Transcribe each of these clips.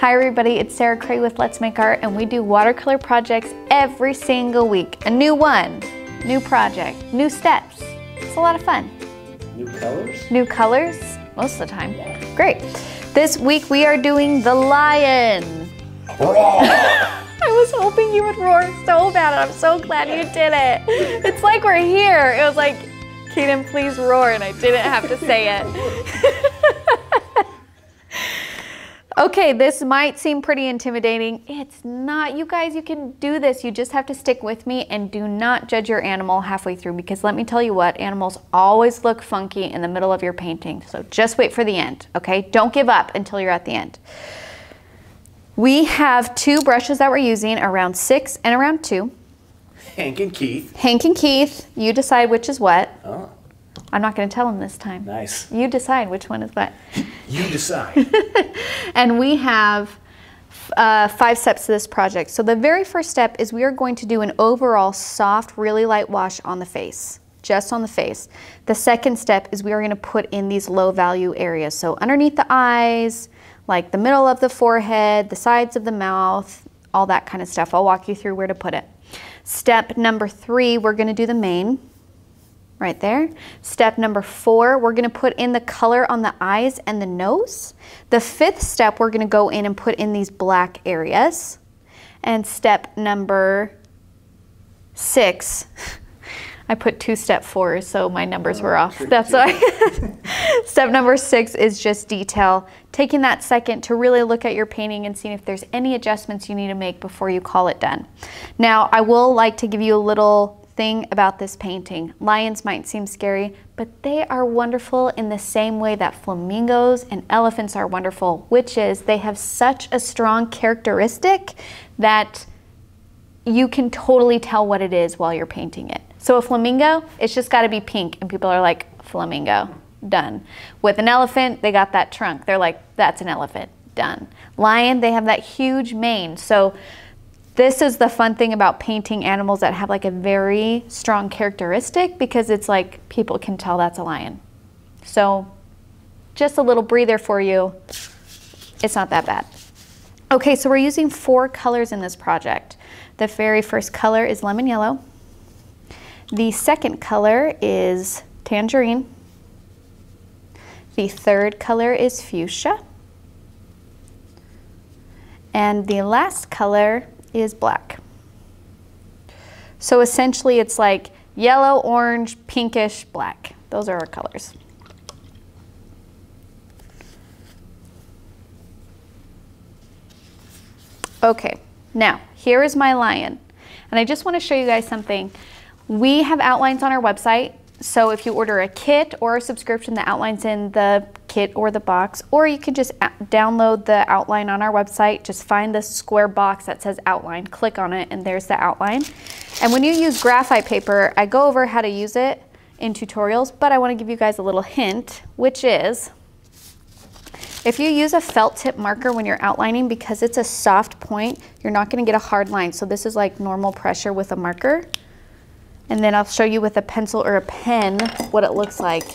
Hi everybody, it's Sarah Cray with Let's Make Art and we do watercolor projects every single week. A new one, new project, new steps. It's a lot of fun. New colors? New colors, most of the time. Yeah. Great. This week we are doing the lion. Roar! I was hoping you would roar so bad and I'm so glad you did it. It's like we're here. It was like, Keaton, please roar and I didn't have to say it. Okay, this might seem pretty intimidating. It's not. You guys, you can do this. You just have to stick with me and do not judge your animal halfway through because let me tell you what, animals always look funky in the middle of your painting. So just wait for the end, okay? Don't give up until you're at the end. We have two brushes that we're using, around six and around two. Hank and Keith. Hank and Keith, you decide which is what. Oh, I'm not gonna tell them this time. nice. You decide which one is what. You decide. And we have uh, five steps to this project. So the very first step is we are going to do an overall soft, really light wash on the face, just on the face. The second step is we are gonna put in these low value areas. So underneath the eyes, like the middle of the forehead, the sides of the mouth, all that kind of stuff. I'll walk you through where to put it. Step number three, we're gonna do the mane right there. Step number four, we're gonna put in the color on the eyes and the nose. The fifth step, we're gonna go in and put in these black areas. And step number six, I put two step fours, so my numbers were oh, off. That's why. step number six is just detail. Taking that second to really look at your painting and seeing if there's any adjustments you need to make before you call it done. Now, I will like to give you a little thing about this painting. Lions might seem scary, but they are wonderful in the same way that flamingos and elephants are wonderful, which is they have such a strong characteristic that you can totally tell what it is while you're painting it. So a flamingo, it's just got to be pink, and people are like, flamingo, done. With an elephant, they got that trunk. They're like, that's an elephant, done. Lion, they have that huge mane. So this is the fun thing about painting animals that have like a very strong characteristic because it's like people can tell that's a lion. So just a little breather for you. It's not that bad. Okay, so we're using four colors in this project. The very first color is lemon yellow. The second color is tangerine. The third color is fuchsia. And the last color is black. So essentially it's like yellow, orange, pinkish, black. Those are our colors. Okay, now here is my lion. And I just want to show you guys something. We have outlines on our website. So if you order a kit or a subscription, the outline's in the kit or the box, or you can just download the outline on our website. Just find the square box that says outline, click on it, and there's the outline. And when you use graphite paper, I go over how to use it in tutorials, but I want to give you guys a little hint, which is if you use a felt tip marker when you're outlining, because it's a soft point, you're not going to get a hard line. So this is like normal pressure with a marker. And then I'll show you with a pencil or a pen what it looks like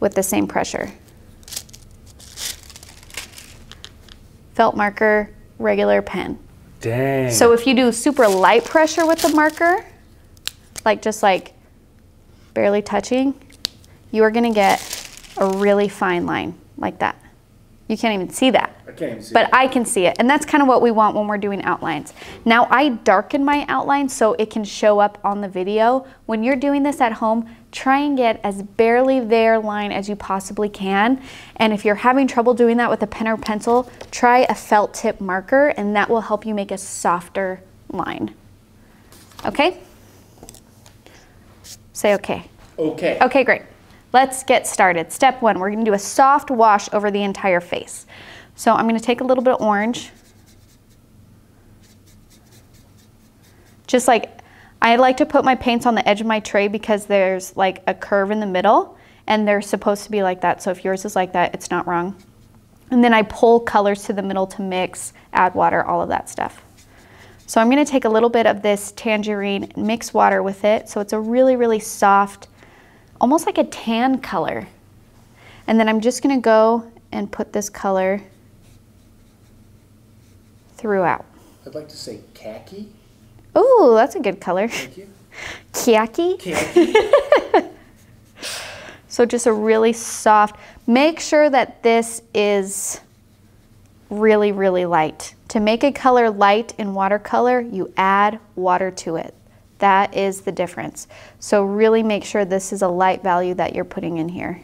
with the same pressure. Felt marker, regular pen. Dang. So if you do super light pressure with the marker, like just like barely touching, you are gonna get a really fine line like that. You can't even see that. I can't even see. But I can see it, and that's kind of what we want when we're doing outlines. Now I darken my outline so it can show up on the video. When you're doing this at home, try and get as barely there line as you possibly can. And if you're having trouble doing that with a pen or pencil, try a felt tip marker, and that will help you make a softer line. Okay? Say okay. okay. Okay, great. Let's get started. Step one, we're gonna do a soft wash over the entire face. So I'm gonna take a little bit of orange. Just like, I like to put my paints on the edge of my tray because there's like a curve in the middle and they're supposed to be like that. So if yours is like that, it's not wrong. And then I pull colors to the middle to mix, add water, all of that stuff. So I'm gonna take a little bit of this tangerine, mix water with it. So it's a really, really soft, almost like a tan color. And then I'm just gonna go and put this color throughout. I'd like to say khaki. Ooh, that's a good color. Thank you. Khaki. Khaki. So just a really soft, make sure that this is really, really light. To make a color light in watercolor, you add water to it. That is the difference. So really make sure this is a light value that you're putting in here.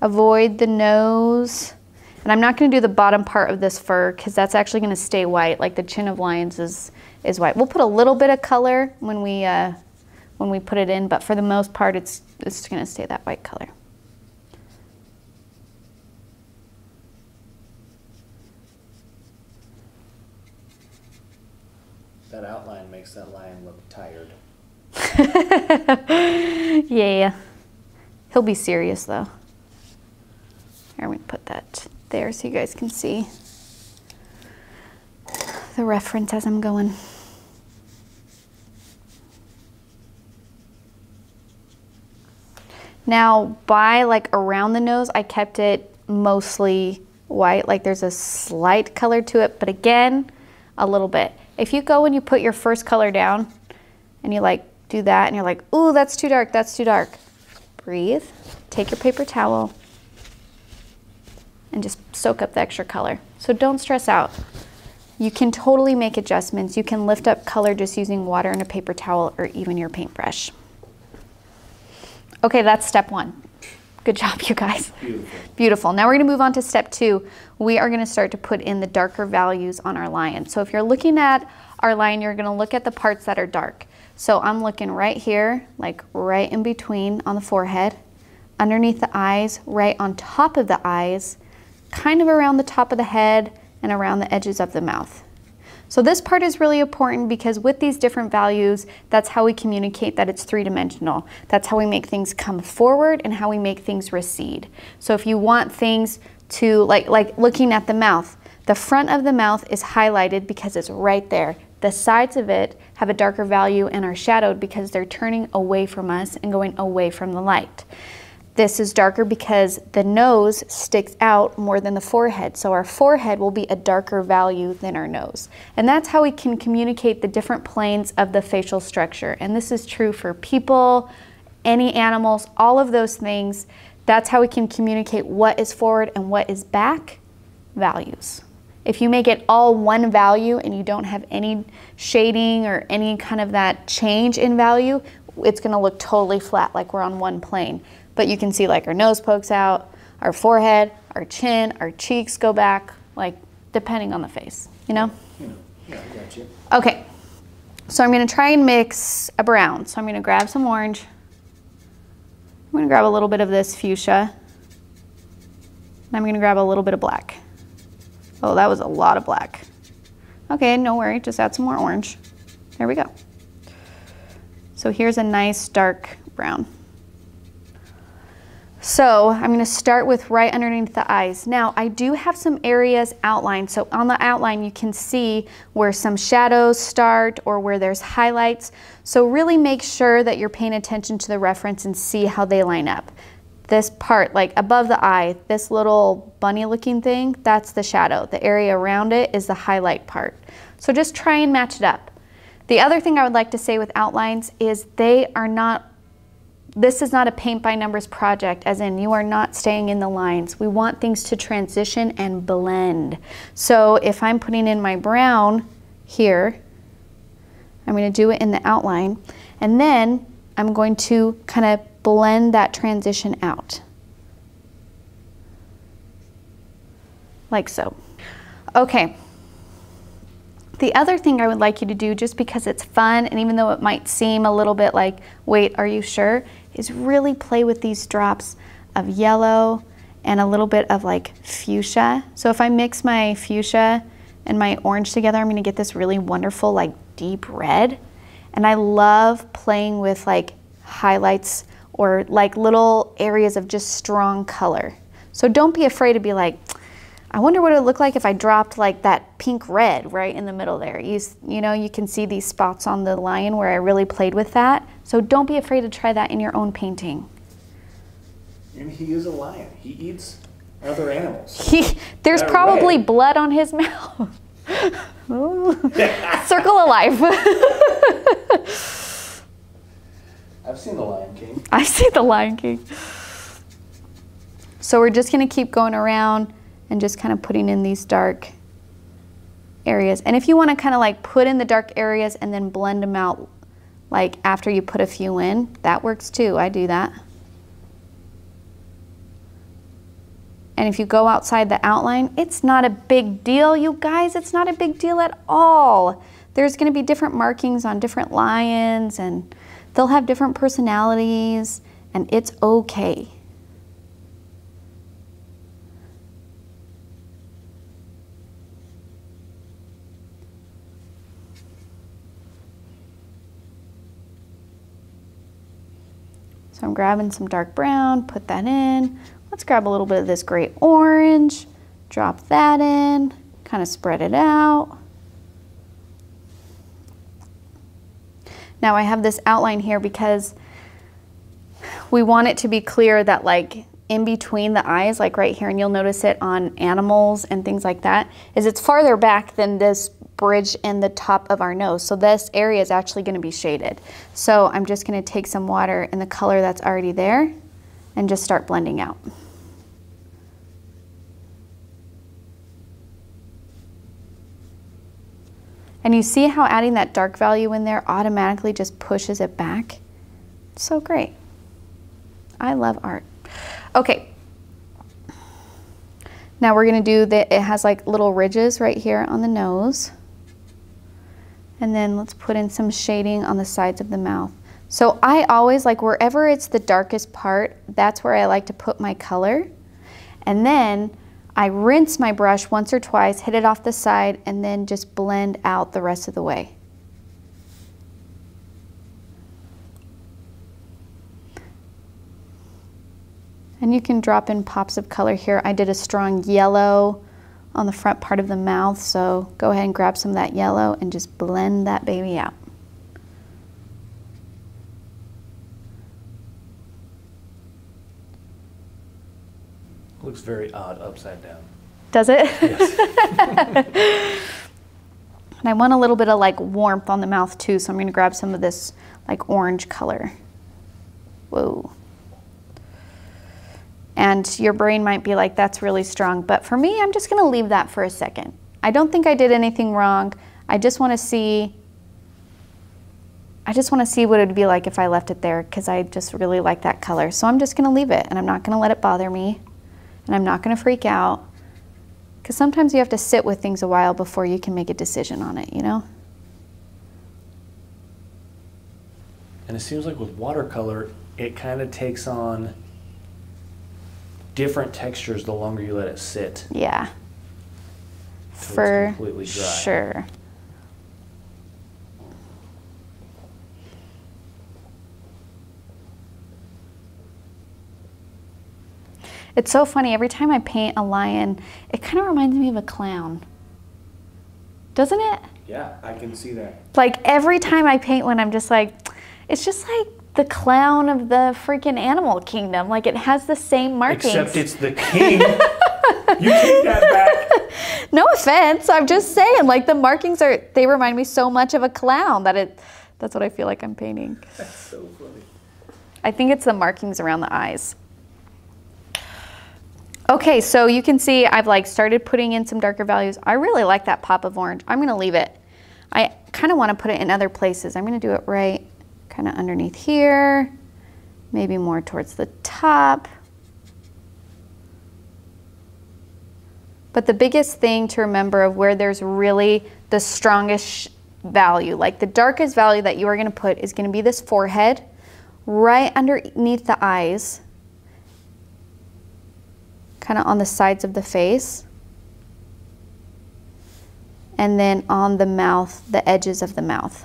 Avoid the nose. And I'm not going to do the bottom part of this fur because that's actually going to stay white. Like the chin of lions is is white. We'll put a little bit of color when we uh, when we put it in, but for the most part, it's it's going to stay that white color. that outline makes that lion look tired. yeah, he'll be serious though. Here, we put that there so you guys can see the reference as I'm going. Now, by like around the nose, I kept it mostly white. Like there's a slight color to it, but again, a little bit. If you go and you put your first color down and you like do that and you're like, ooh, that's too dark, that's too dark. Breathe, take your paper towel and just soak up the extra color. So don't stress out. You can totally make adjustments. You can lift up color just using water and a paper towel or even your paintbrush. Okay, that's step one. Good job, you guys. Beautiful. Beautiful. Now we're going to move on to step two. We are going to start to put in the darker values on our lion. So if you're looking at our lion, you're going to look at the parts that are dark. So I'm looking right here, like right in between on the forehead, underneath the eyes, right on top of the eyes, kind of around the top of the head, and around the edges of the mouth. So this part is really important because with these different values, that's how we communicate that it's three-dimensional. That's how we make things come forward and how we make things recede. So if you want things to, like, like looking at the mouth, the front of the mouth is highlighted because it's right there. The sides of it have a darker value and are shadowed because they're turning away from us and going away from the light. This is darker because the nose sticks out more than the forehead. So our forehead will be a darker value than our nose. And that's how we can communicate the different planes of the facial structure. And this is true for people, any animals, all of those things. That's how we can communicate what is forward and what is back values. If you make it all one value and you don't have any shading or any kind of that change in value, it's gonna look totally flat like we're on one plane. But you can see like our nose pokes out, our forehead, our chin, our cheeks go back, like depending on the face, you know? Know, yeah, I got you. Okay, so I'm gonna try and mix a brown. So I'm gonna grab some orange. I'm gonna grab a little bit of this fuchsia. And I'm gonna grab a little bit of black. Oh, that was a lot of black. Okay, no worry, just add some more orange. There we go. So here's a nice dark brown. So I'm going to start with right underneath the eyes. Now I do have some areas outlined. So on the outline you can see where some shadows start or where there's highlights. So really make sure that you're paying attention to the reference and see how they line up. This part, like above the eye, this little bunny looking thing, that's the shadow. The area around it is the highlight part. So just try and match it up. The other thing I would like to say with outlines is they are not this is not a paint by numbers project, as in you are not staying in the lines. We want things to transition and blend. So if I'm putting in my brown here, I'm going to do it in the outline, and then I'm going to kind of blend that transition out. Like so. Okay. The other thing I would like you to do, just because it's fun, and even though it might seem a little bit like, wait, are you sure? is really play with these drops of yellow and a little bit of like fuchsia. So if I mix my fuchsia and my orange together, I'm gonna get this really wonderful like deep red. And I love playing with like highlights or like little areas of just strong color. So don't be afraid to be like, I wonder what it would look like if I dropped like that pink red right in the middle there. You, you know, you can see these spots on the lion where I really played with that. So don't be afraid to try that in your own painting. And he is a lion. He eats Other animals. He, there's No probably way. blood on his mouth. Circle of life. I've seen The Lion King. I see the Lion King. So we're just gonna keep going around and just kind of putting in these dark areas. And if you wanna kind of like put in the dark areas and then blend them out like after you put a few in, that works too. I do that. And if you go outside the outline, it's not a big deal, you guys. It's not a big deal at all. There's going to be different markings on different lions, and they'll have different personalities, and it's okay. So I'm grabbing some dark brown, put that in. Let's grab a little bit of this gray orange, drop that in, kind of spread it out. Now I have this outline here because we want it to be clear that like in between the eyes, like right here, and you'll notice it on animals and things like that, is it's farther back than this bridge in the top of our nose. So this area is actually gonna be shaded. So I'm just gonna take some water in the color that's already there and just start blending out. And you see how adding that dark value in there automatically just pushes it back? So great. I love art. Okay. Now we're gonna do the, it has like little ridges right here on the nose. And then let's put in some shading on the sides of the mouth. So I always like wherever it's the darkest part, that's where I like to put my color. And then I rinse my brush once or twice, hit it off the side, and then just blend out the rest of the way. And you can drop in pops of color here. I did a strong yellow on the front part of the mouth, so go ahead and grab some of that yellow and just blend that baby out. Looks very odd upside down. Does it? Yes. And I want a little bit of like warmth on the mouth too, so I'm gonna grab some of this like orange color. Whoa. And your brain might be like, that's really strong. But for me, I'm just gonna leave that for a second. I don't think I did anything wrong. I just wanna see, I just wanna see what it would be like if I left it there because I just really like that color. So I'm just gonna leave it and I'm not gonna let it bother me and I'm not gonna freak out. Because sometimes you have to sit with things a while before you can make a decision on it, you know? And it seems like with watercolor, it kind of takes on different textures the longer you let it sit. Yeah. For completely dry. sure. It's so funny. Every time I paint a lion, it kind of reminds me of a clown. Doesn't it? Yeah, I can see that. Like every time I paint one, I'm just like, it's just like the clown of the freaking animal kingdom. Like it has the same markings. Except it's the king. you take that back. no offense. I'm just saying, like the markings are, they remind me so much of a clown that it, that's what I feel like I'm painting. That's so funny. I think it's the markings around the eyes. Okay, so you can see I've like started putting in some darker values. I really like that pop of orange. I'm gonna leave it. I kind of want to put it in other places. I'm gonna do it right kind of underneath here, maybe more towards the top. But the biggest thing to remember of where there's really the strongest value, like the darkest value that you are gonna put is gonna be this forehead, right underneath the eyes, kind of on the sides of the face, and then on the mouth, the edges of the mouth.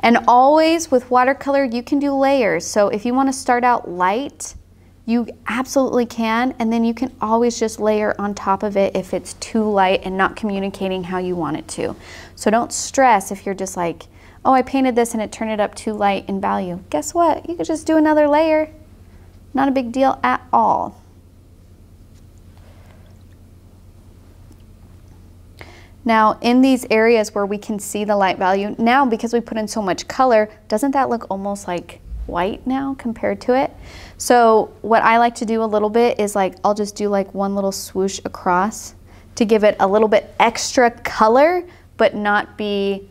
And always with watercolor, you can do layers. So if you want to start out light, you absolutely can, and then you can always just layer on top of it if it's too light and not communicating how you want it to. So don't stress if you're just like, oh, I painted this and it turned it up too light in value. Guess what? You could just do another layer. Not a big deal at all. Now in these areas where we can see the light value, now because we put in so much color, doesn't that look almost like white now compared to it? So what I like to do a little bit is like, I'll just do like one little swoosh across to give it a little bit extra color, but not be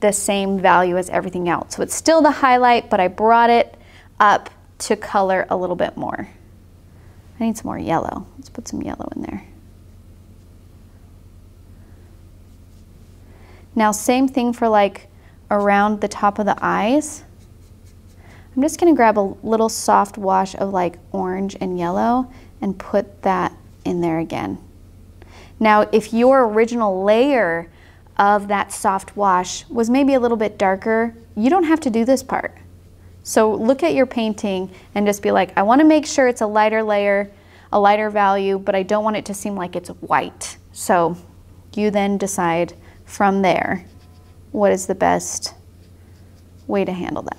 the same value as everything else. So it's still the highlight, but I brought it up to color a little bit more. I need some more yellow. Let's put some yellow in there. Now same thing for like around the top of the eyes. I'm just gonna grab a little soft wash of like orange and yellow and put that in there again. Now if your original layer of that soft wash was maybe a little bit darker, you don't have to do this part. So look at your painting and just be like, I wanna make sure it's a lighter layer, a lighter value, but I don't want it to seem like it's white. So you then decide from there what is the best way to handle that.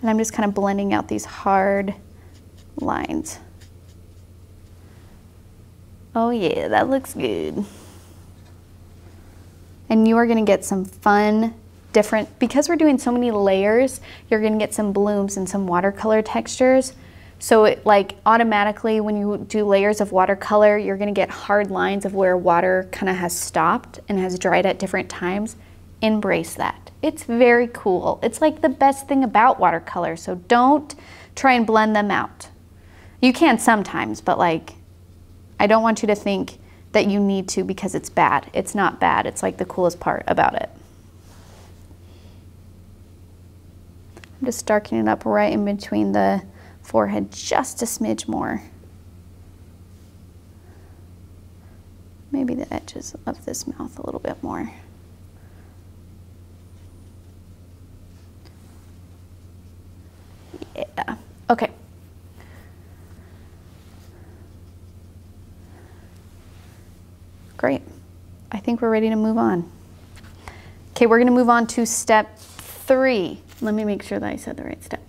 And I'm just kind of blending out these hard lines. Oh yeah, that looks good. And you are gonna get some fun, different, because we're doing so many layers, you're gonna get some blooms and some watercolor textures. So it like automatically when you do layers of watercolor, you're gonna get hard lines of where water kind of has stopped and has dried at different times. Embrace that. It's very cool. It's like the best thing about watercolor. So don't try and blend them out. You can sometimes, but like, I don't want you to think that you need to because it's bad. It's not bad. It's like the coolest part about it. I'm just darkening it up right in between the forehead just a smidge more. Maybe the edges of this mouth a little bit more. Yeah, okay. Great. I think we're ready to move on. Okay, we're gonna move on to step three. Let me make sure that I said the right step.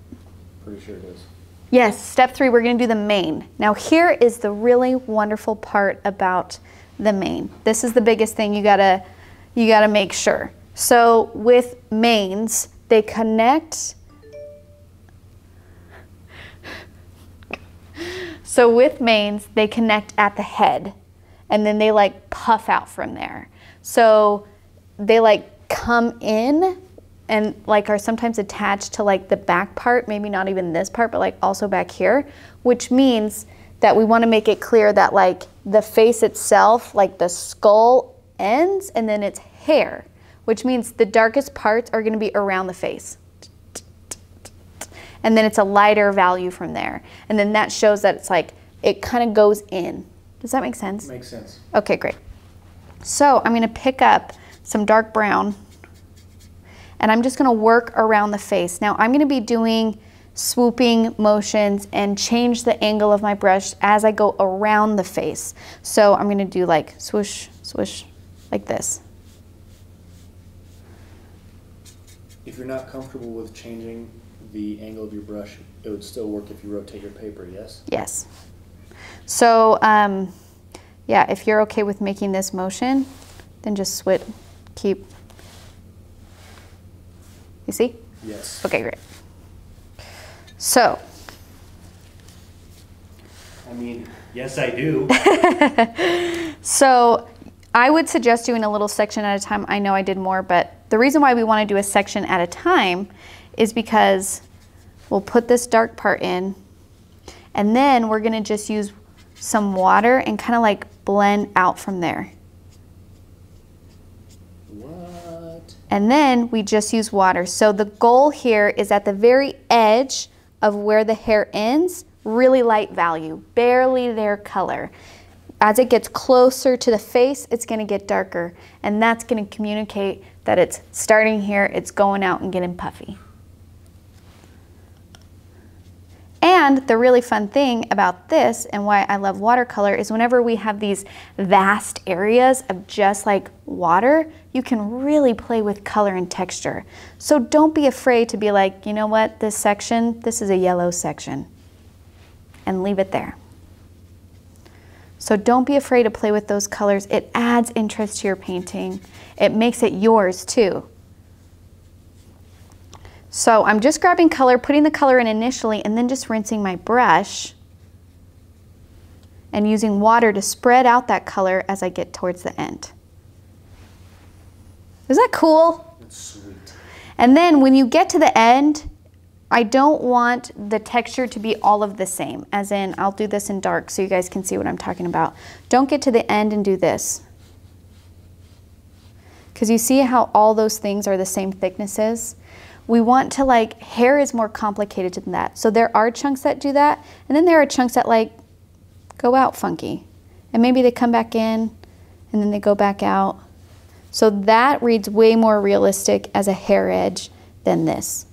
Pretty sure it is. Yes, step three, we're gonna do the mane. Now here is the really wonderful part about the mane. This is the biggest thing you gotta, you gotta make sure. So with manes, they connect. So with manes, they connect at the head and then they like puff out from there. So they like come in and like are sometimes attached to like the back part, maybe not even this part, but like also back here, which means that we want to make it clear that like the face itself, like the skull ends and then it's hair, which means the darkest parts are going to be around the face. And then it's a lighter value from there. And then that shows that it's like it kind of goes in. Does that make sense? Makes sense. Okay, great. So I'm going to pick up some dark brown and I'm just gonna work around the face. Now I'm gonna be doing swooping motions and change the angle of my brush as I go around the face. So I'm gonna do like swoosh, swoosh, like this. If you're not comfortable with changing the angle of your brush, it would still work if you rotate your paper, yes? Yes. So um, yeah, if you're okay with making this motion, then just switch, keep you see? Yes. Okay, great. So. I mean, yes, I do. so I would suggest doing a little section at a time. I know I did more, but the reason why we want to do a section at a time is because we'll put this dark part in and then we're going to just use some water and kind of like blend out from there. And then we just use water. So the goal here is at the very edge of where the hair ends, really light value, barely there color. As it gets closer to the face, it's gonna get darker. And that's gonna communicate that it's starting here, it's going out and getting puffy. And the really fun thing about this and why I love watercolor is whenever we have these vast areas of just like water, you can really play with color and texture. So don't be afraid to be like, you know what, this section, this is a yellow section. And leave it there. So don't be afraid to play with those colors. It adds interest to your painting. It makes it yours too. So I'm just grabbing color, putting the color in initially, and then just rinsing my brush and using water to spread out that color as I get towards the end. Isn't that cool? That's sweet. And then when you get to the end, I don't want the texture to be all of the same, as in I'll do this in dark so you guys can see what I'm talking about. Don't get to the end and do this. Because you see how all those things are the same thicknesses? We want to like, hair is more complicated than that. So there are chunks that do that, and then there are chunks that like go out funky. And maybe they come back in, and then they go back out. So that reads way more realistic as a hair edge than this.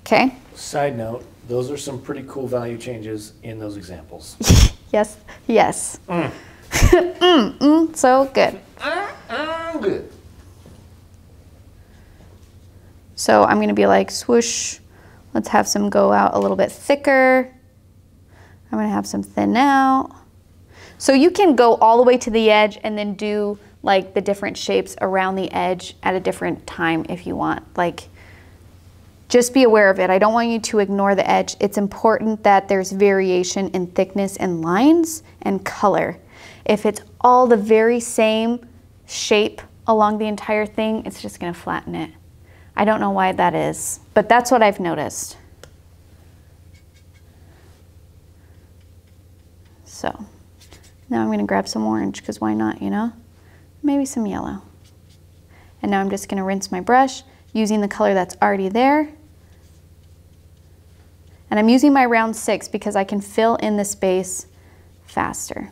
Okay? Side note, those are some pretty cool value changes in those examples. Yes, yes. Mm. mm, mm, so good. Mm, good. So I'm going to be like swoosh. Let's have some go out a little bit thicker. I'm to have some thin out. So you can go all the way to the edge and then do like the different shapes around the edge at a different time if you want. Like just be aware of it. I don't want you to ignore the edge. It's important that there's variation in thickness and lines and color. If it's all the very same shape along the entire thing, it's just gonna flatten it. I don't know why that is, but that's what I've noticed. So now I'm going to grab some orange because why not, you know? Maybe some yellow. And now I'm just going to rinse my brush using the color that's already there. And I'm using my round six because I can fill in the space faster.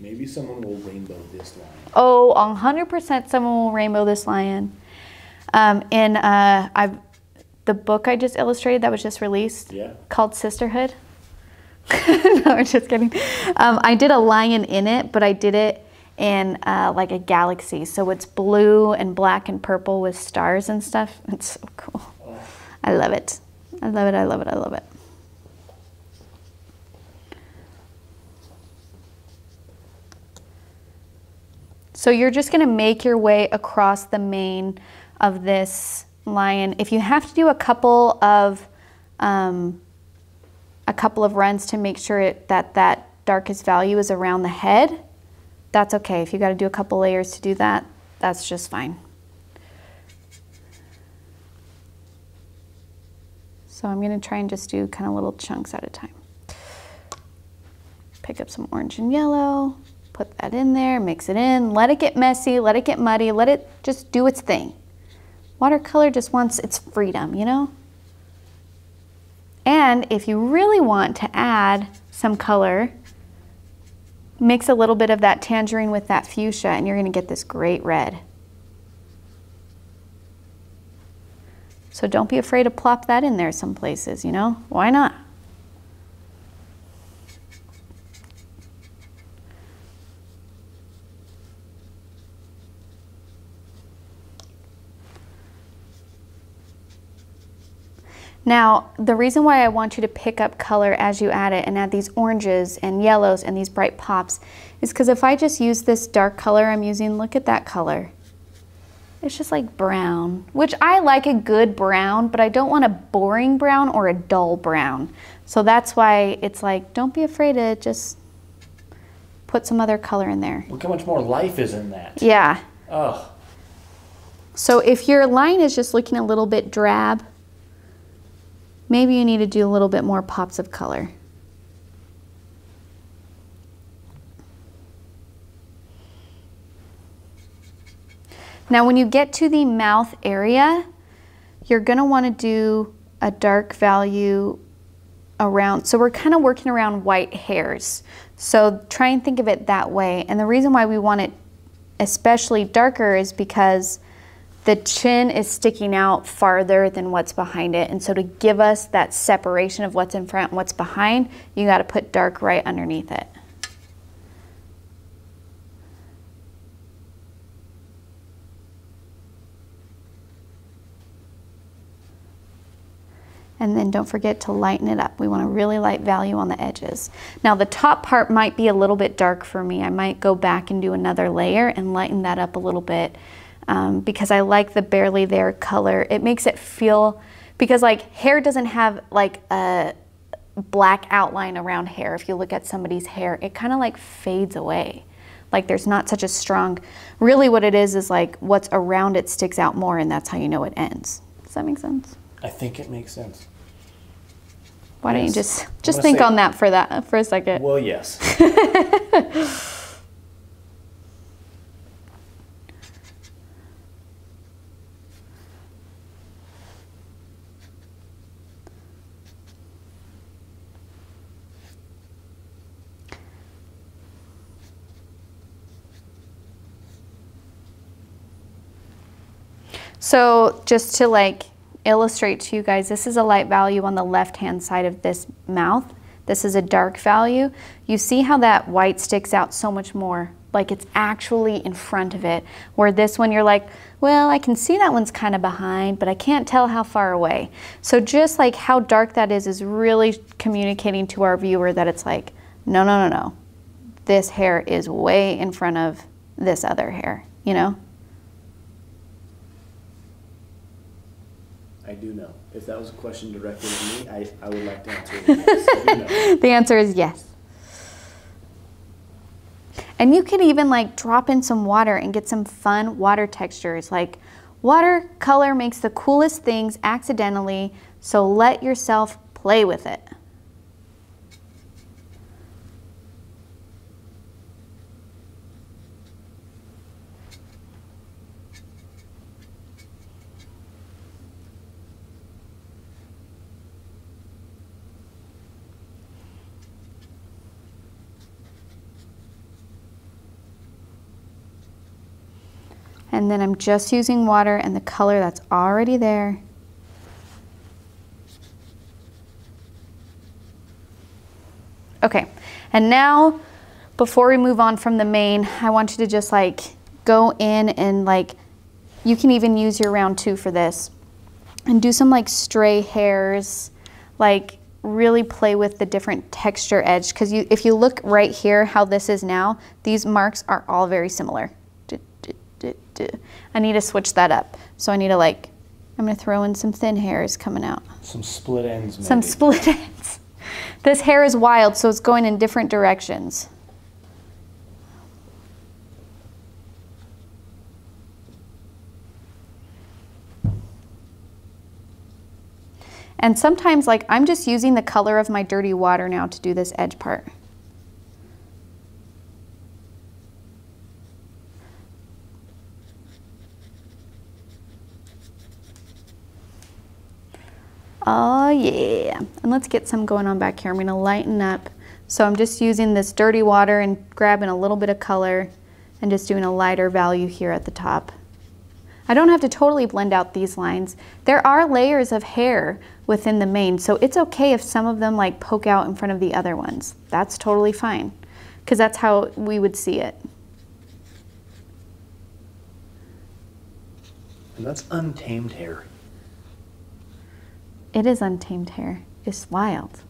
Maybe someone will rainbow this lion. Oh, 100% someone will rainbow this lion. Um, in uh, I've, the book I just illustrated that was just released Yeah. called Sisterhood. no, I'm just kidding. Um, I did a lion in it, but I did it in uh, like a galaxy. So it's blue and black and purple with stars and stuff. It's so cool. I love it. I love it. I love it. I love it. So you're just going to make your way across the mane of this lion. If you have to do a couple of um, a couple of runs to make sure it, that that darkest value is around the head, that's okay. If you got to do a couple layers to do that, that's just fine. So I'm going to try and just do kind of little chunks at a time. Pick up some orange and yellow, put that in there, mix it in, let it get messy, let it get muddy, let it just do its thing. Watercolor just wants its freedom, you know? And if you really want to add some color, mix a little bit of that tangerine with that fuchsia and you're gonna get this great red. So don't be afraid to plop that in there some places, you know? Why not? Now, the reason why I want you to pick up color as you add it and add these oranges and yellows and these bright pops is because if I just use this dark color I'm using, look at that color. It's just like brown, which I like a good brown, but I don't want a boring brown or a dull brown. So that's why it's like, don't be afraid to just put some other color in there. Look how much more life is in that. Yeah. Oh, So if your line is just looking a little bit drab, maybe you need to do a little bit more pops of color. Now when you get to the mouth area, you're gonna wanna do a dark value around, so we're kind of working around white hairs. So try and think of it that way. And the reason why we want it especially darker is because the chin is sticking out farther than what's behind it. And so to give us that separation of what's in front and what's behind, you gotta put dark right underneath it. And then don't forget to lighten it up. We want a really light value on the edges. Now the top part might be a little bit dark for me. I might go back and do another layer and lighten that up a little bit um, because I like the barely there color. It makes it feel, because like hair doesn't have like a black outline around hair. If you look at somebody's hair, it kind of like fades away. Like there's not such a strong, really what it is is like what's around it sticks out more and that's how you know it ends. Does that make sense? I think it makes sense. Why don't you just just think on that for that for a second. Well, yes. So just to like illustrate to you guys, this is a light value on the left hand side of this mouth. This is a dark value. You see how that white sticks out so much more, like it's actually in front of it. Where this one you're like, well, I can see that one's kind of behind, but I can't tell how far away. So just like how dark that is is really communicating to our viewer that it's like, no, no, no, no. This hair is way in front of this other hair, you know? I do know. If that was a question directed at me, I, I would like to answer it. The answer is yes. And you can even like drop in some water and get some fun water textures. Like watercolor makes the coolest things accidentally, so let yourself play with it. And then I'm just using water and the color that's already there. Okay, and now before we move on from the mane, I want you to just like go in and like, you can even use your round two for this and do some like stray hairs, like really play with the different texture edge. Because you, if you look right here, how this is now, these marks are all very similar. Du. I need to switch that up. So I need to like, I'm gonna throw in some thin hairs coming out. Some split ends, maybe. Some split ends. This hair is wild, so it's going in different directions. And sometimes, like, I'm just using the color of my dirty water now to do this edge part. Oh yeah. And let's get some going on back here. I'm gonna lighten up. So I'm just using this dirty water and grabbing a little bit of color and just doing a lighter value here at the top. I don't have to totally blend out these lines. There are layers of hair within the mane, so it's okay if some of them like poke out in front of the other ones. That's totally fine, because that's how we would see it. And that's untamed hair. It is untamed hair. It's wild.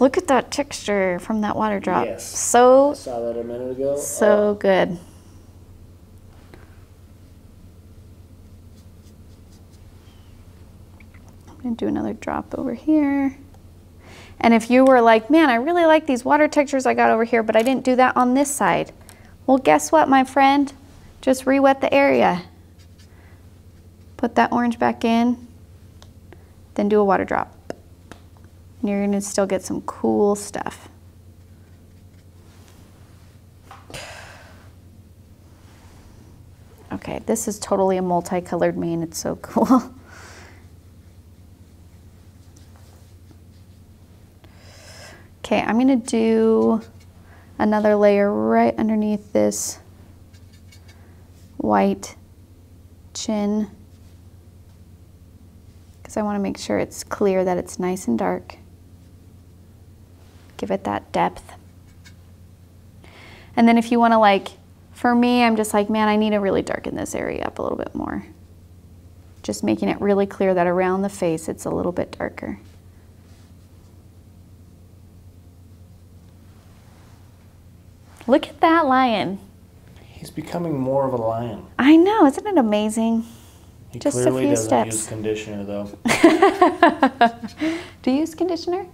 Look at that texture from that water drop. Yes. So I saw that a minute ago. So Oh, good. I'm going to do another drop over here. And if you were like, man, I really like these water textures I got over here, but I didn't do that on this side. Well, guess what, my friend? Just re-wet the area. Put that orange back in, then do a water drop. And you're to still get some cool stuff. Okay, this is totally a multicolored mane. It's so cool. Okay, I'm gonna do another layer right underneath this white chin because I want to make sure it's clear that it's nice and dark. Give it that depth. And then if you want to like, for me, I'm just like, man, I need to really darken this area up a little bit more. Just making it really clear that around the face it's a little bit darker. Look at that lion. He's becoming more of a lion. I know, isn't it amazing? He Just a few doesn't steps. use conditioner though. Do you use conditioner?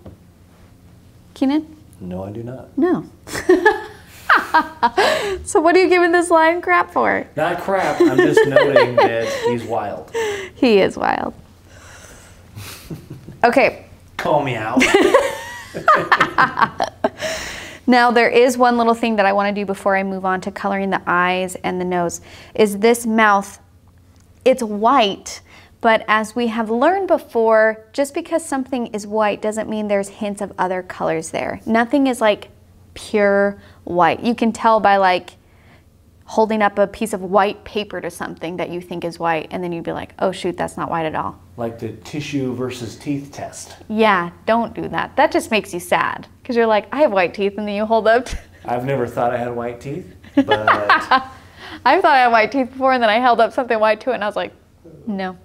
Keenan? No, I do not. No. so what are you giving this lion crap for? Not crap. I'm just noting that he's wild. He is wild. Okay, Call me out. now there is one little thing that I want to do before I move on to coloring the eyes and the nose. Is this mouth, it's white, but as we have learned before, just because something is white doesn't mean there's hints of other colors there. Nothing is like pure white. You can tell by like holding up a piece of white paper to something that you think is white and then you'd be like, oh shoot, that's not white at all. like the tissue versus teeth test. Yeah, don't do that. That just makes you sad because you're like, I have white teeth, and then you hold up. I've never thought I had white teeth, but I thought I had white teeth before, and then I held up something white to it, and I was like, no.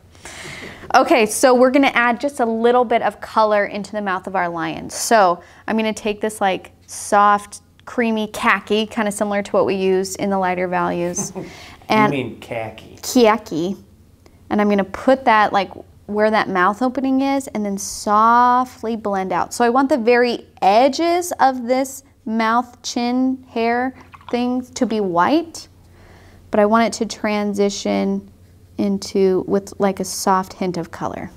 Okay, so we're gonna add just a little bit of color into the mouth of our lion. So I'm gonna take this like soft, creamy khaki, kind of similar to what we used in the lighter values, you mean khaki. khaki, and I'm gonna put that like where that mouth opening is and then softly blend out. So I want the very edges of this mouth, chin, hair thing to be white, but I want it to transition into with like a soft hint of color.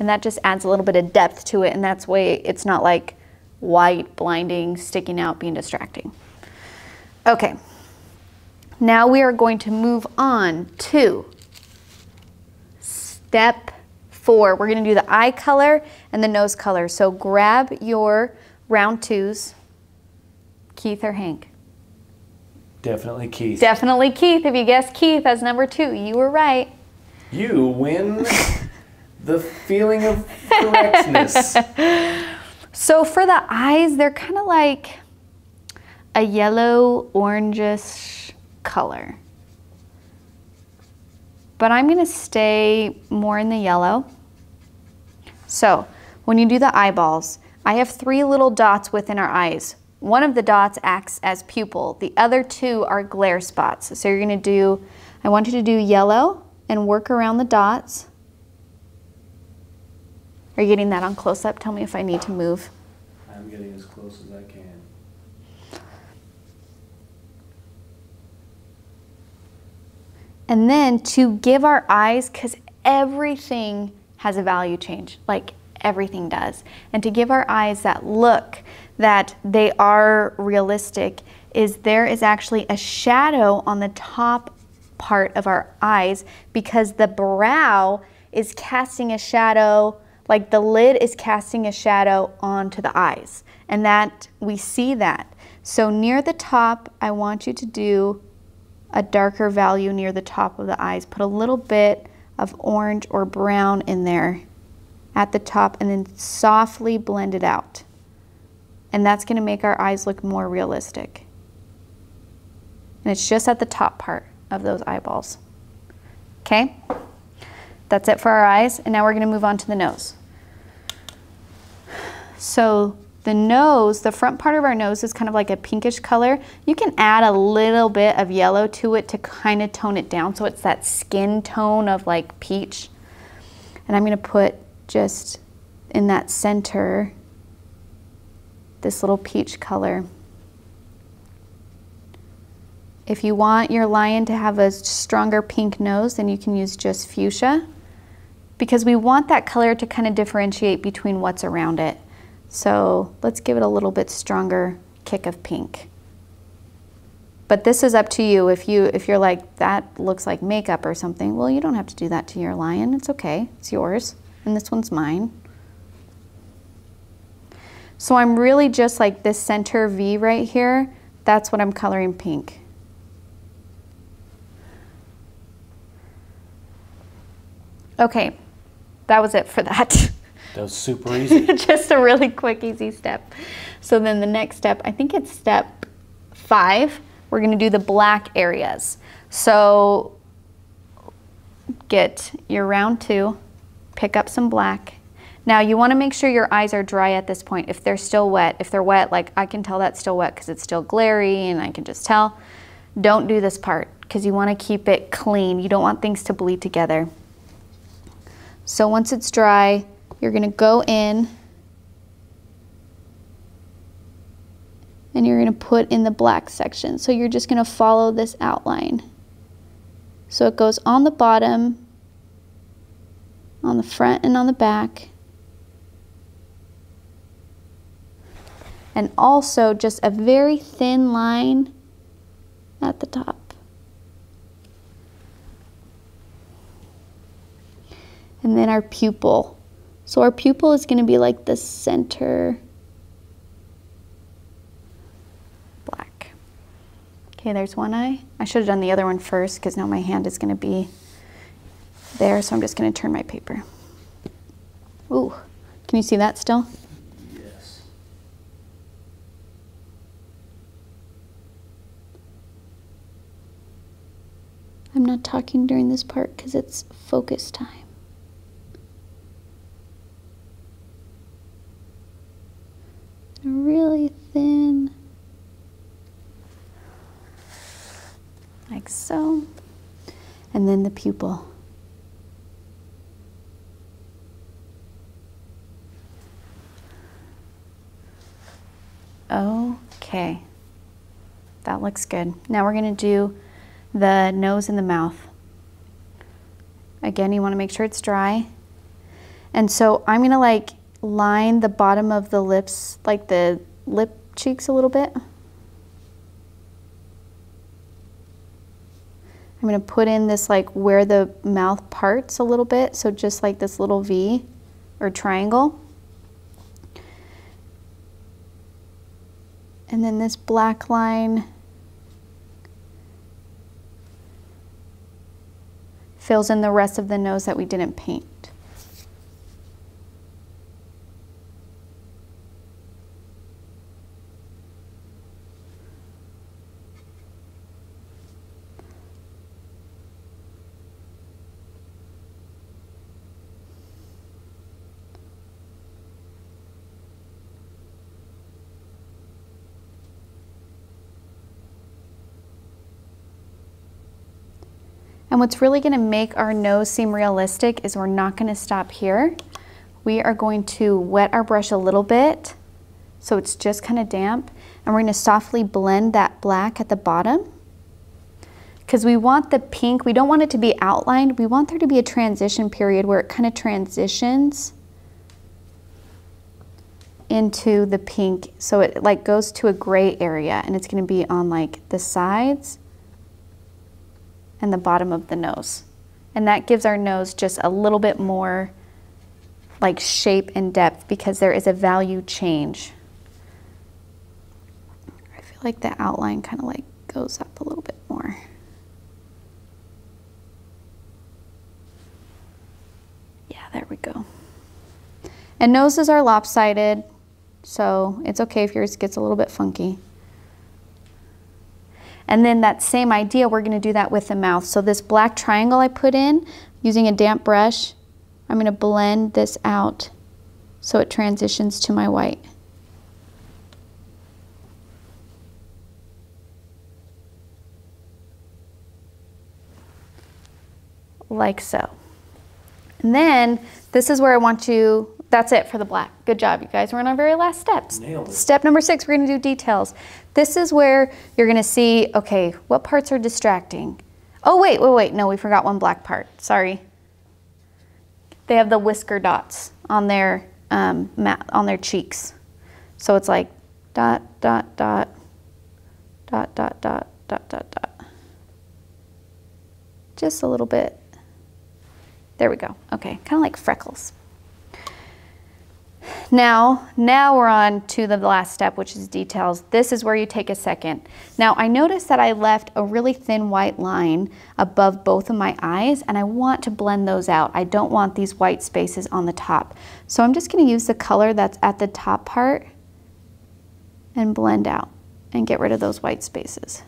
And that just adds a little bit of depth to it and that's way it's not like white, blinding, sticking out, being distracting. Okay. Now we are going to move on to step four. We're going to do the eye color and the nose color. So grab your round twos, Keith or Hank. Definitely Keith. Definitely Keith. If you guessed Keith as number two, you were right. you win the feeling of correctness. So for the eyes, they're kind of like a yellow orangish color. But I'm going to stay more in the yellow. So when you do the eyeballs, I have three little dots within our eyes. One of the dots acts as pupil. The other two are glare spots. So you're going to do, I want you to do yellow and work around the dots. Are you getting that on close up? Tell me if I need to move. I'm getting as close as I can. And then to give our eyes, because everything has a value change, like everything does. And to give our eyes that look that they are realistic, is there is actually a shadow on the top part of our eyes because the brow is casting a shadow, like the lid is casting a shadow onto the eyes. And that we see that. So near the top, I want you to do a darker value near the top of the eyes. Put a little bit of orange or brown in there at the top and then softly blend it out. And that's going to make our eyes look more realistic. And it's just at the top part of those eyeballs. Okay? That's it for our eyes. And now we're going to move on to the nose. So the nose, the front part of our nose is kind of like a pinkish color. You can add a little bit of yellow to it to kind of tone it down so it's that skin tone of like peach. And I'm going to put just in that center this little peach color. If you want your lion to have a stronger pink nose, then you can use just fuchsia because we want that color to kind of differentiate between what's around it. So let's give it a little bit stronger kick of pink. But this is up to you. If you if you're like that looks like makeup or something, well, you don't have to do that to your lion. It's okay. It's yours. And this one's mine. So I'm really just like this center V right here. That's what I'm coloring pink. Okay, that was it for that. That was super easy. just a really quick, easy step. So then the next step, I think it's step five, we're gonna do the black areas. So get your round two, pick up some black. Now you wanna make sure your eyes are dry at this point. If they're still wet, if they're wet, like I can tell that's still wet because it's still glary and I can just tell, don't do this part because you wanna keep it clean. You don't want things to bleed together. So once it's dry, you're gonna go in and you're gonna put in the black section. So you're just gonna follow this outline. So it goes on the bottom, on the front and on the back. And also just a very thin line at the top. And then our pupil. So our pupil is going to be like the center black. Okay, there's one eye. I should have done the other one first because now my hand is going to be there, so I'm just going to turn my paper. Ooh, can you see that still? I'm not talking during this part because it's focus time. Really thin, like so, and then the pupil. Okay, that looks good. Now we're going to do the nose and the mouth. Again, you want to make sure it's dry. And so I'm going to like line the bottom of the lips, like the lip cheeks a little bit. I'm going to put in this like where the mouth parts a little bit, so just like this little V or triangle. And then this black line fills in the rest of the nose that we didn't paint. And what's really gonna make our nose seem realistic is we're not gonna stop here. We are going to wet our brush a little bit so it's just kind of damp and we're gonna softly blend that black at the bottom because we want the pink, we don't want it to be outlined, we want there to be a transition period where it kind of transitions into the pink so it like goes to a gray area and it's going to be on like the sides and the bottom of the nose. And that gives our nose just a little bit more like shape and depth because there is a value change. I feel like the outline kind of like goes up a little bit more. Yeah, there we go. And noses are lopsided, so it's okay if yours gets a little bit funky. And then that same idea, we're gonna do that with the mouth. So this black triangle I put in, using a damp brush, I'm gonna blend this out so it transitions to my white. Like so. And then this is where I want you that's it for the black. Good job, you guys. We're on our very last steps. Nailed it. Step number six, we're gonna do details. This is where you're gonna see, okay, what parts are distracting? Oh, wait, wait, wait. No, we forgot one black part. Sorry. They have the whisker dots on their, um, mat, on their cheeks. So it's like dot, dot, dot, dot, dot, dot, dot, dot, dot. Just a little bit. There we go. Okay, kind of like freckles. Now, now we're on to the last step, which is details. This is where you take a second. Now, I noticed that I left a really thin white line above both of my eyes, and I want to blend those out. I don't want these white spaces on the top. So I'm just gonna use the color that's at the top part and blend out and get rid of those white spaces.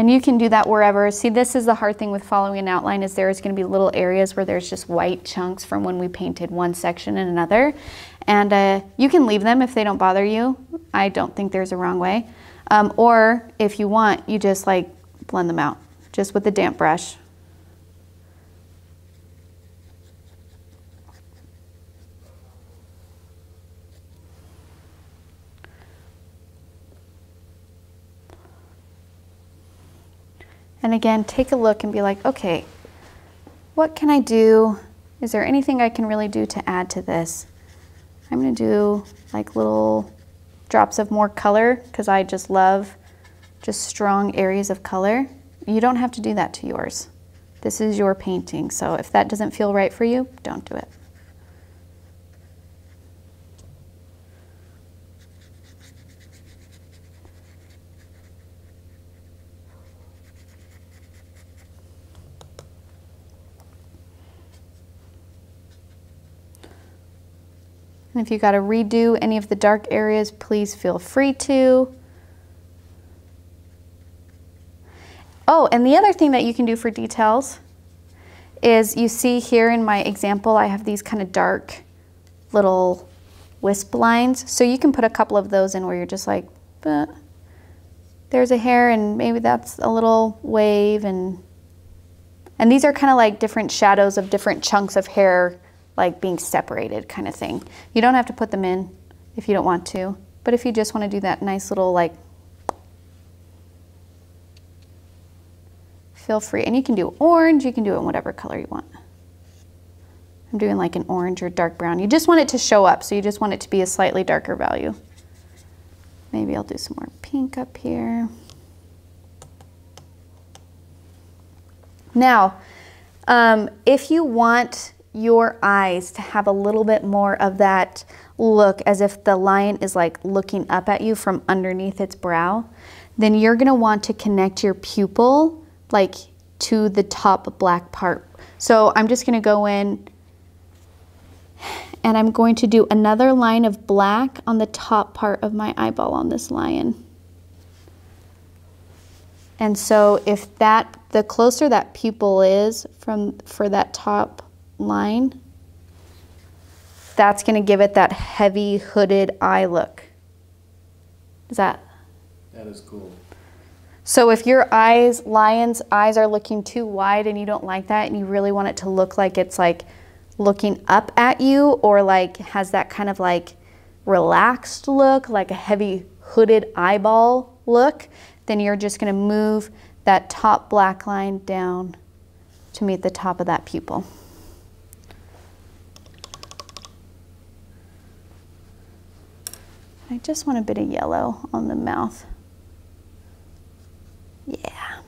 And you can do that wherever. See, this is the hard thing with following an outline is there is going to be little areas where there's just white chunks from when we painted one section and another. And uh, you can leave them if they don't bother you. I don't think there's a wrong way. Um, or if you want, you just like blend them out just with a damp brush. And again, take a look and be like, okay, what can I do? Is there anything I can really do to add to this? I'm gonna do like little drops of more color because I just love just strong areas of color. You don't have to do that to yours. This is your painting, so if that doesn't feel right for you, don't do it. And if you got to redo any of the dark areas, please feel free to. Oh, and the other thing that you can do for details is you see here in my example, I have these kind of dark little wisp lines. So you can put a couple of those in where you're just like, there's a hair and maybe that's a little wave and and these are kind of like different shadows of different chunks of hair like being separated kind of thing. You don't have to put them in if you don't want to, but if you just want to do that nice little like, feel free. And you can do orange, you can do it in whatever color you want. I'm doing like an orange or dark brown. You just want it to show up, so you just want it to be a slightly darker value. Maybe I'll do some more pink up here. Now, um, if you want your eyes to have a little bit more of that look as if the lion is like looking up at you from underneath its brow, then you're gonna want to connect your pupil like to the top black part. So I'm just gonna go in and I'm going to do another line of black on the top part of my eyeball on this lion. And so if that, the closer that pupil is from, for that top line, that's going to give it that heavy hooded eye look. Is that? That is cool. So if your eyes, lion's eyes are looking too wide and you don't like that and you really want it to look like it's like looking up at you or like has that kind of like relaxed look, like a heavy hooded eyeball look, then you're just gonna move that top black line down to meet the top of that pupil. I just want a bit of yellow on the mouth. Yeah.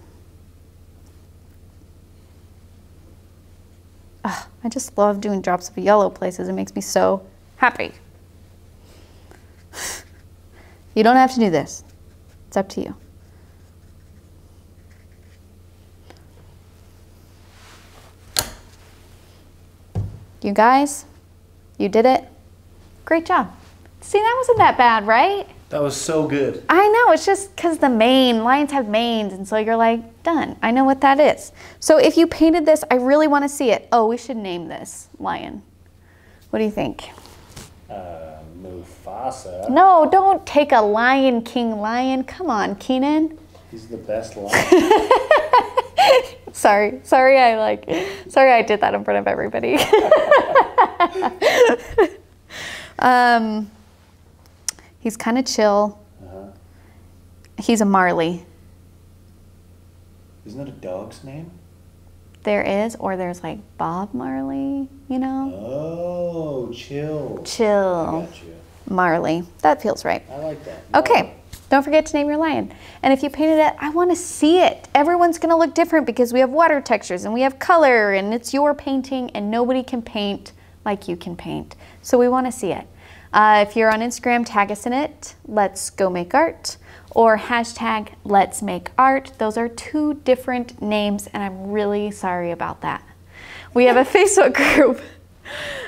Oh, I just love doing drops of yellow places. It makes me so happy. you don't have to do this. It's up to you. You guys, you did it. Great job. See, that wasn't that bad, right? That was so good. I know, it's just because the mane, lions have manes, and so you're like, done. I know what that is. So if you painted this, I really want to see it. Oh, we should name this lion. What do you think? Uh, Mufasa. No, don't take a Lion King lion. Come on, Keenan. He's the best lion. sorry, sorry, I like, sorry, I did that in front of everybody. um, He's kind of chill. Uh-huh. He's a Marley. Isn't that a dog's name? There is, or there's like Bob Marley, you know? Oh, chill. Chill. Marley. That feels right. I like that. Okay. Don't forget to name your lion. And if you painted it, I want to see it. Everyone's going to look different because we have water textures and we have color and it's your painting and nobody can paint like you can paint. So we want to see it. Uh, if you're on Instagram, tag us in it. Let's go make art or hashtag let's make art. Those are two different names and I'm really sorry about that. We have a Facebook group.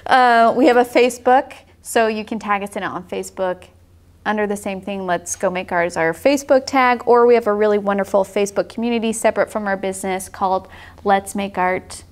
Uh, we have a Facebook, so you can tag us in it on Facebook under the same thing, let's go make ours our Facebook tag, or we have a really wonderful Facebook community separate from our business called Let's Make Art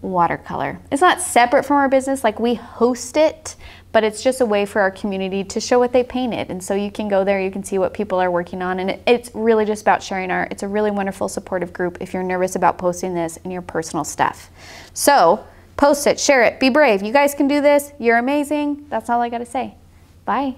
Watercolor. It's not separate from our business, like we host it, but it's just a way for our community to show what they painted. And so you can go there, you can see what people are working on, and it, it's really just about sharing art. It's a really wonderful supportive group if you're nervous about posting this and your personal stuff. So post it, share it, be brave. You guys can do this. You're amazing. That's all I got to say. Bye.